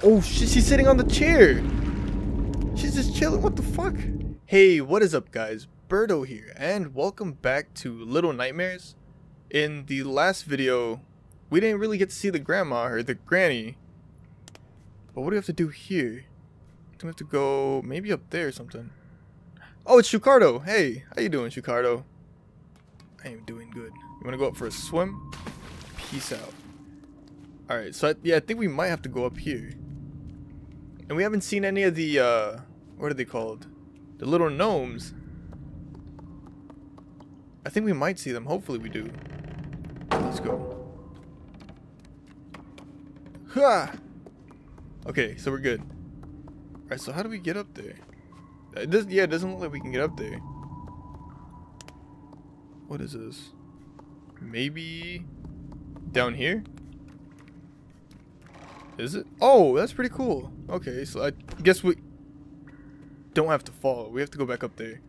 Oh she's sitting on the chair. She's just chilling. What the fuck? Hey, what is up, guys? Berto here, and welcome back to Little Nightmares. In the last video, we didn't really get to see the grandma or the granny. But what do we have to do here? Do we have to go maybe up there or something? Oh, it's Shucardo. Hey, how you doing, Shucardo? I am doing good. You want to go up for a swim? Peace out. Alright, so I, yeah, I think we might have to go up here. And we haven't seen any of the, uh, what are they called? The little gnomes. I think we might see them. Hopefully we do. Let's go. Ha! Okay, so we're good. Alright, so how do we get up there? It does, yeah, it doesn't look like we can get up there. What is this? Maybe down here? Is it? Oh, that's pretty cool. Okay, so I guess we don't have to fall. We have to go back up there.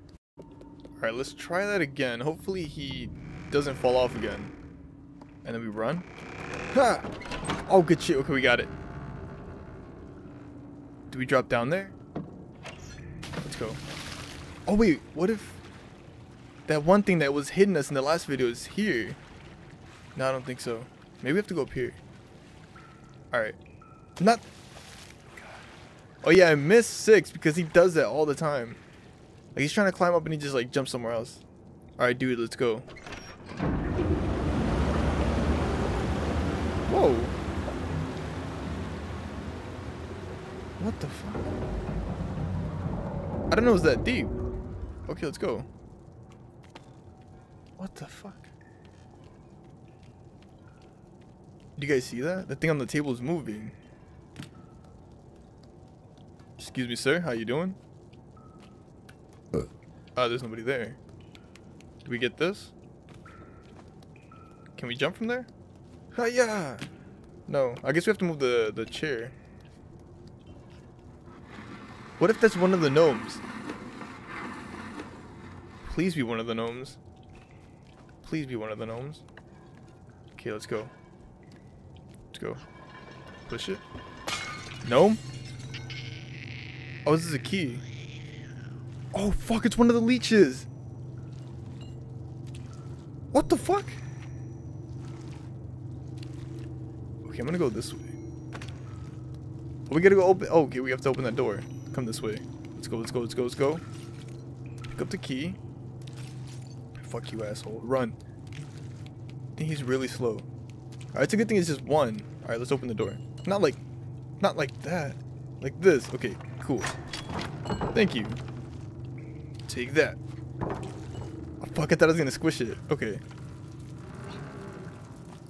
Alright, let's try that again. Hopefully he doesn't fall off again. And then we run. Ha! Oh, good shit. Okay, we got it. Do we drop down there? Let's go. Oh, wait. What if that one thing that was hidden us in the last video is here? No, I don't think so. Maybe we have to go up here. Alright. Not... Oh yeah, I missed six because he does that all the time. Like he's trying to climb up and he just like jumps somewhere else. Alright, dude, let's go. Whoa. What the fuck? I don't know it's that deep. Okay, let's go. What the fuck? Do you guys see that? The thing on the table is moving. Excuse me, sir. How you doing? Uh, oh, there's nobody there. Do we get this? Can we jump from there? Oh, yeah. No, I guess we have to move the, the chair. What if that's one of the gnomes? Please be one of the gnomes. Please be one of the gnomes. Okay, let's go. Let's go. Push it. Gnome? Oh, this is a key. Oh, fuck, it's one of the leeches. What the fuck? Okay, I'm gonna go this way. Oh, we gotta go open. Oh, okay, we have to open that door. Come this way. Let's go, let's go, let's go, let's go. Pick up the key. Fuck you, asshole. Run. I think he's really slow. Alright, it's a good thing it's just one. Alright, let's open the door. Not like, not like that. Like this. Okay, cool. Thank you. Take that. Oh, fuck, I thought I was gonna squish it. Okay.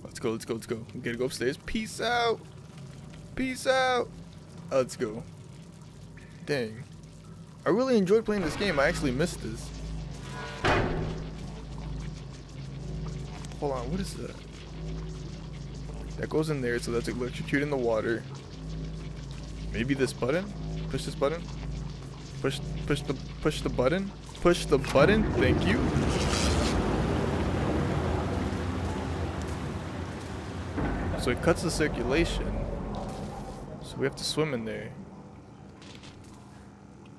Let's go, let's go, let's go. We gotta go upstairs. Peace out. Peace out. Oh, let's go. Dang. I really enjoyed playing this game. I actually missed this. Hold on, what is that? That goes in there, so that's electrocuting the water. Maybe this button? Push this button? Push push the push the button? Push the button? Thank you. So it cuts the circulation. So we have to swim in there.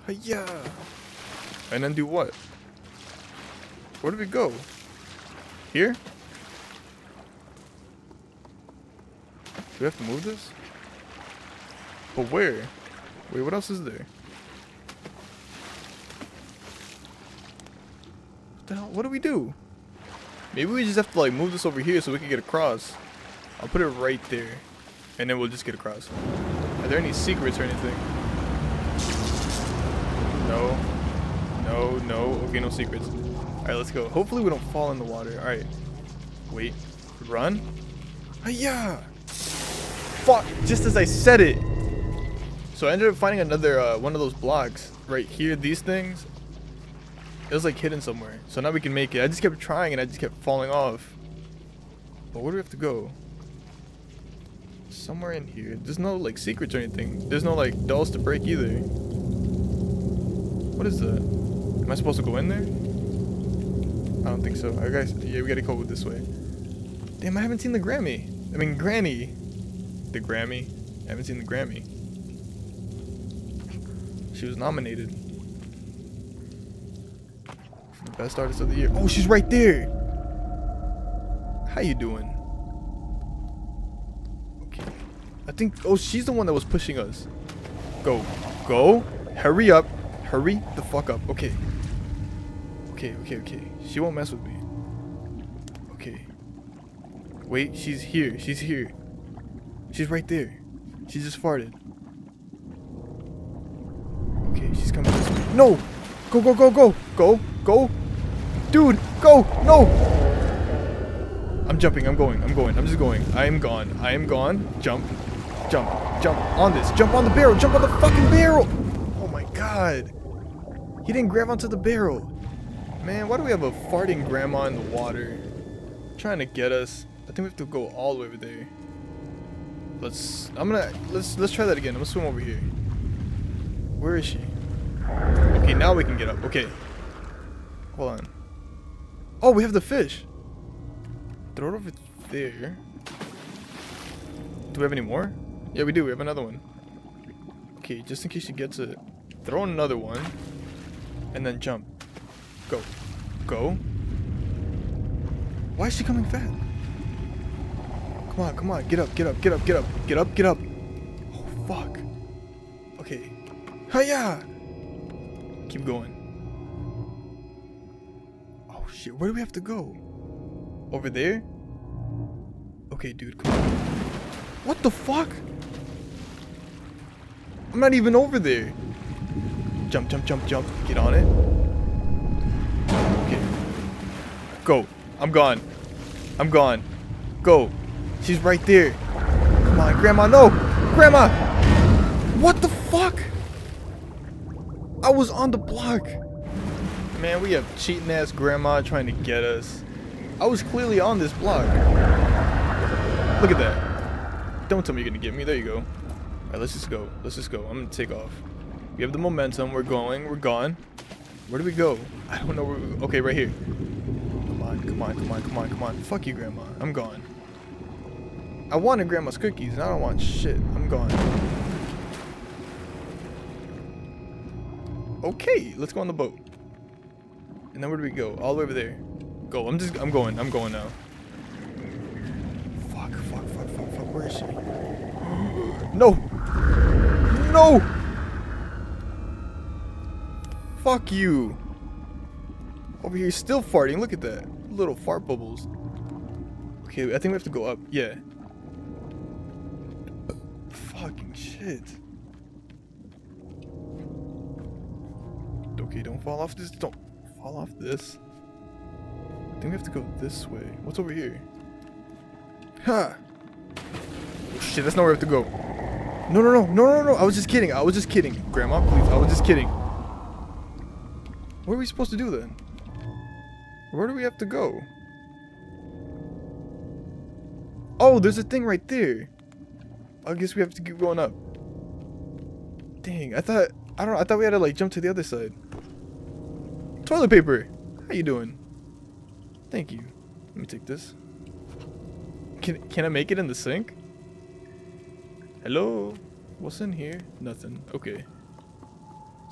Yeah. And then do what? Where do we go? Here? Do we have to move this? But where? Wait, what else is there? What the hell? What do we do? Maybe we just have to like move this over here so we can get across. I'll put it right there. And then we'll just get across. Are there any secrets or anything? No. No, no. Okay, no secrets. Alright, let's go. Hopefully we don't fall in the water. Alright. Wait. Run. Ah, yeah. Fuck. Just as I said it. So I ended up finding another uh, one of those blocks right here. These things. It was like hidden somewhere. So now we can make it. I just kept trying and I just kept falling off. But where do we have to go? Somewhere in here. There's no like secrets or anything. There's no like dolls to break either. What is that? Am I supposed to go in there? I don't think so. I guess yeah, we gotta go this way. Damn, I haven't seen the Grammy. I mean Granny. The Grammy. I haven't seen the Grammy. She was nominated. The best artist of the year. Oh, she's right there. How you doing? Okay. I think oh she's the one that was pushing us. Go. Go. Hurry up. Hurry the fuck up. Okay. Okay, okay, okay. She won't mess with me. Okay. Wait, she's here. She's here. She's right there. She just farted. No! Go, go, go, go! Go, go! Dude, go! No! I'm jumping, I'm going, I'm going, I'm just going. I am gone. I am gone. Jump. Jump. Jump on this. Jump on the barrel. Jump on the fucking barrel! Oh my god. He didn't grab onto the barrel. Man, why do we have a farting grandma in the water? Trying to get us. I think we have to go all the way over there. Let's I'm gonna let's let's try that again. I'm gonna swim over here. Where is she? Okay, now we can get up. Okay. Hold on. Oh, we have the fish. Throw it over there. Do we have any more? Yeah, we do. We have another one. Okay, just in case she gets it. Throw another one. And then jump. Go. Go. Why is she coming fast? Come on, come on. Get up, get up, get up, get up. Get up, get up. Oh, fuck. Okay. Hiya! Keep going. Oh, shit. Where do we have to go? Over there? Okay, dude, come on. What the fuck? I'm not even over there. Jump, jump, jump, jump. Get on it. Okay. Go. I'm gone. I'm gone. Go. She's right there. Come on, Grandma. No! Grandma! What the? I was on the block. Man, we have cheating ass grandma trying to get us. I was clearly on this block. Look at that. Don't tell me you're gonna get me. There you go. Alright, let's just go. Let's just go. I'm gonna take off. We have the momentum. We're going. We're gone. Where do we go? I don't know where we Okay, right here. Come on, come on, come on, come on, come on. Fuck you, Grandma. I'm gone. I wanted Grandma's cookies, and I don't want shit. I'm gone. Okay, let's go on the boat. And then where do we go? All the way over there. Go. I'm just. I'm going. I'm going now. Fuck. Fuck. Fuck. Fuck. Fuck. Where is she? No. No. Fuck you. Over here, still farting. Look at that. Little fart bubbles. Okay, I think we have to go up. Yeah. Fucking shit. Okay, don't fall off this. Don't fall off this. I think we have to go this way. What's over here? Ha! Oh, shit, that's not where we have to go. No, no, no, no, no, no. I was just kidding. I was just kidding. Grandma, please. I was just kidding. What are we supposed to do then? Where do we have to go? Oh, there's a thing right there. I guess we have to keep going up. Dang, I thought I don't I thought we had to like jump to the other side. Toilet paper. How you doing? Thank you. Let me take this. Can can I make it in the sink? Hello? What's in here? Nothing. Okay.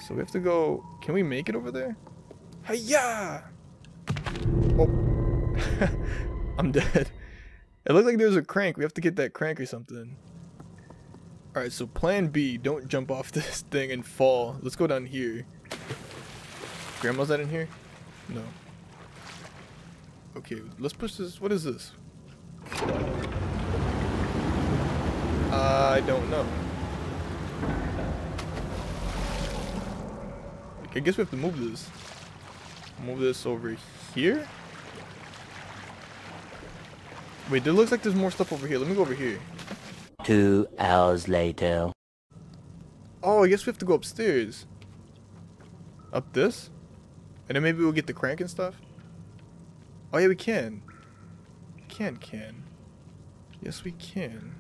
So we have to go can we make it over there? Hiya! Oh. I'm dead. It looked like there was a crank. We have to get that crank or something. Alright, so plan B, don't jump off this thing and fall. Let's go down here. Grandma's not in here? No. Okay, let's push this. What is this? I don't know. I guess we have to move this. Move this over here? Wait, it looks like there's more stuff over here. Let me go over here. Two hours later. Oh, I guess we have to go upstairs. Up this? And then maybe we'll get the crank and stuff? Oh yeah, we can. Can, can. Yes, we can.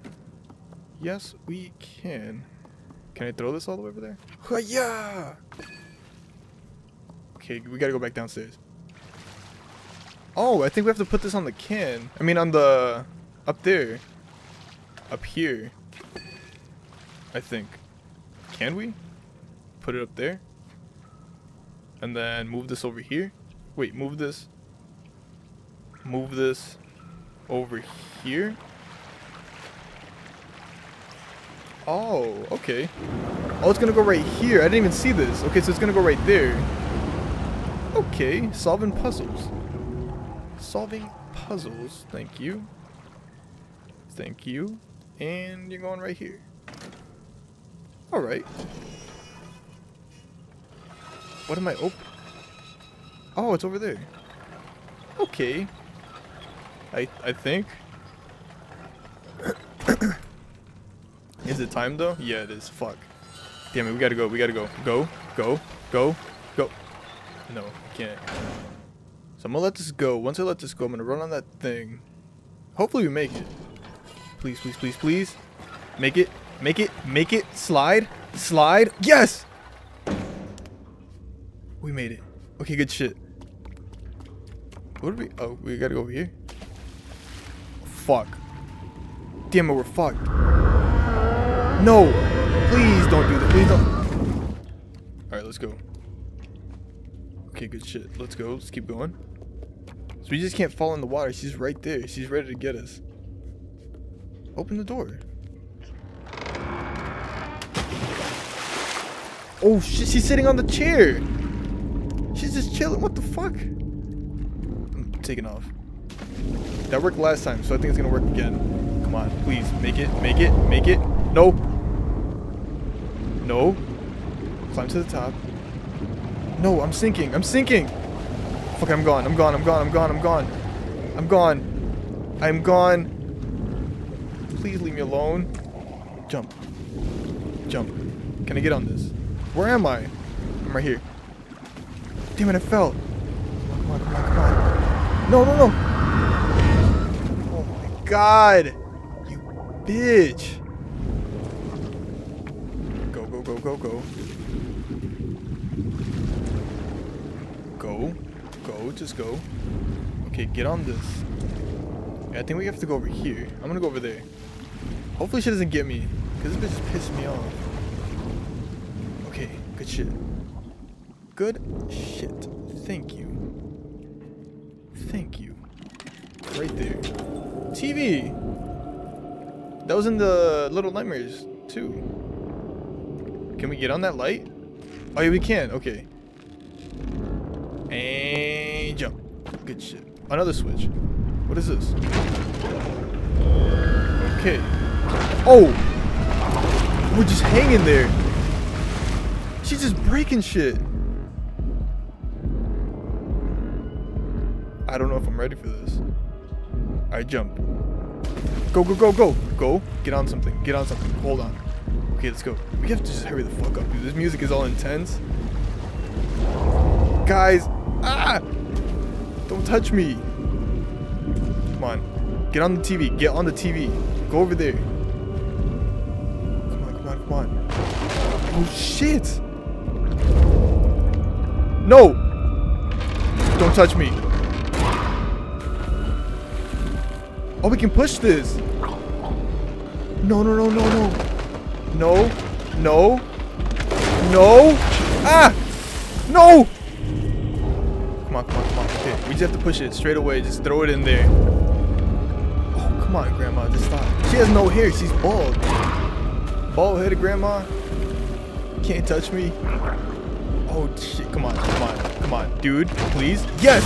Yes, we can. Can I throw this all the way over there? Yeah. Okay, we gotta go back downstairs. Oh, I think we have to put this on the can. I mean, on the... Up there. Up here. I think. Can we? put it up there. And then move this over here. Wait, move this. Move this over here. Oh, okay. Oh, it's gonna go right here. I didn't even see this. Okay, so it's gonna go right there. Okay, solving puzzles. Solving puzzles. Thank you. Thank you. And you're going right here. Alright. What am I open? Oh, it's over there. Okay. I I think. is it time though? Yeah, it is. Fuck. Damn it, we gotta go. We gotta go. Go, go, go, go. No, I can't. So I'm gonna let this go. Once I let this go, I'm gonna run on that thing. Hopefully we make it. Please, please, please, please. Make it. Make it. Make it. Slide. Slide. Yes! We made it. Okay, good shit. What did we... Oh, we gotta go over here. Fuck. Damn it, we're fucked. No! Please don't do that. Please don't. Alright, let's go. Okay, good shit. Let's go. Let's keep going. So we just can't fall in the water. She's right there. She's ready to get us. Open the door. Oh shit, she's sitting on the chair. Just chilling. What the fuck? I'm taking off. That worked last time, so I think it's gonna work again. Come on, please. Make it, make it, make it. No. No. Climb to the top. No, I'm sinking. I'm sinking. Fuck, I'm gone. I'm gone. I'm gone. I'm gone. I'm gone. I'm gone. I'm gone. Please leave me alone. Jump. Jump. Can I get on this? Where am I? I'm right here. Damn it, I fell. Come on, come on, come on. No, no, no. Oh my god. You bitch. Go, go, go, go, go. Go. Go, just go. Okay, get on this. Yeah, I think we have to go over here. I'm gonna go over there. Hopefully she doesn't get me. Because this bitch is pissing me off. Okay, good shit. Good shit. Thank you. Thank you. Right there. TV! That was in the Little Nightmares, too. Can we get on that light? Oh, yeah, we can. Okay. And jump. Good shit. Another switch. What is this? Okay. Oh! We're just hanging there. She's just breaking shit. I don't know if I'm ready for this. I jump. Go, go, go, go. Go. Get on something. Get on something. Hold on. Okay, let's go. We have to just hurry the fuck up, dude. This music is all intense. Guys. Ah! Don't touch me. Come on. Get on the TV. Get on the TV. Go over there. Come on, come on, come on. Oh, shit. No! Don't touch me. Oh, we can push this. No, no, no, no, no. No. No. No. Ah! No! Come on, come on, come on. Okay, we just have to push it straight away. Just throw it in there. Oh, come on, Grandma. Just stop. She has no hair. She's bald. Bald-headed Grandma. Can't touch me. Oh, shit. Come on, come on, come on. Dude, please. Yes!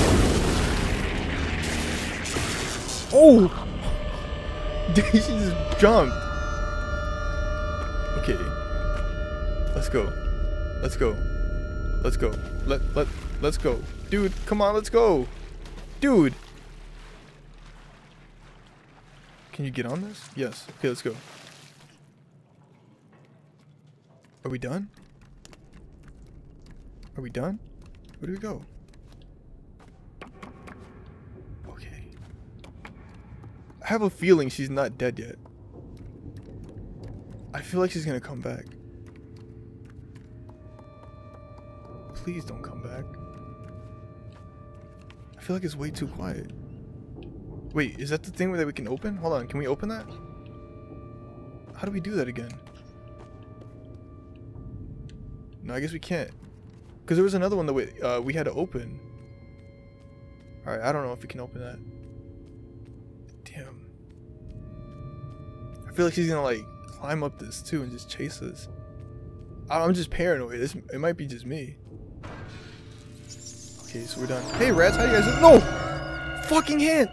Oh! Dude, she just jumped. Okay. Let's go. Let's go. Let's go. Let let let's go. Dude, come on, let's go. Dude. Can you get on this? Yes. Okay, let's go. Are we done? Are we done? Where do we go? Okay. I have a feeling she's not dead yet. I feel like she's gonna come back. Please don't come back. I feel like it's way too quiet. Wait, is that the thing that we can open? Hold on, can we open that? How do we do that again? No, I guess we can't. Because there was another one that we, uh, we had to open. Alright, I don't know if we can open that. Damn. I feel like she's gonna like climb up this too and just chase us. I'm just paranoid. This it might be just me. Okay, so we're done. Hey rats, how you guys? No, fucking hand,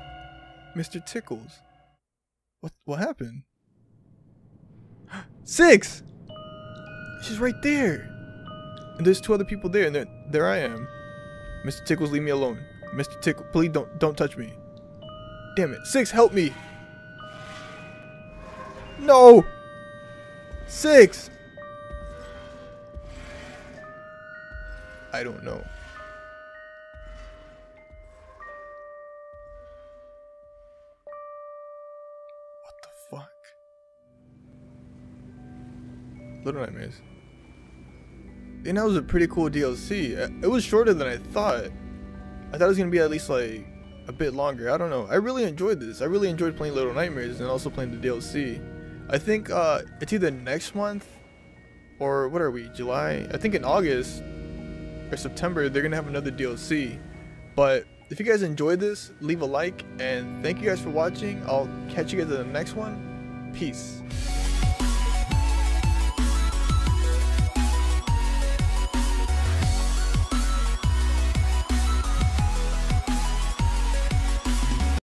Mr. Tickles. What what happened? Six. She's right there. And there's two other people there, and there, there I am. Mr. Tickles, leave me alone. Mr. Tickle, please don't don't touch me. Damn it. Six, help me. No. Six. I don't know. What the fuck? Little Nightmares. And that was a pretty cool DLC. It was shorter than I thought. I thought it was gonna be at least like a bit longer. I don't know. I really enjoyed this. I really enjoyed playing Little Nightmares and also playing the DLC. I think uh, it's either next month or what are we? July? I think in August or September they're gonna have another DLC. But if you guys enjoyed this, leave a like and thank you guys for watching. I'll catch you guys in the next one. Peace.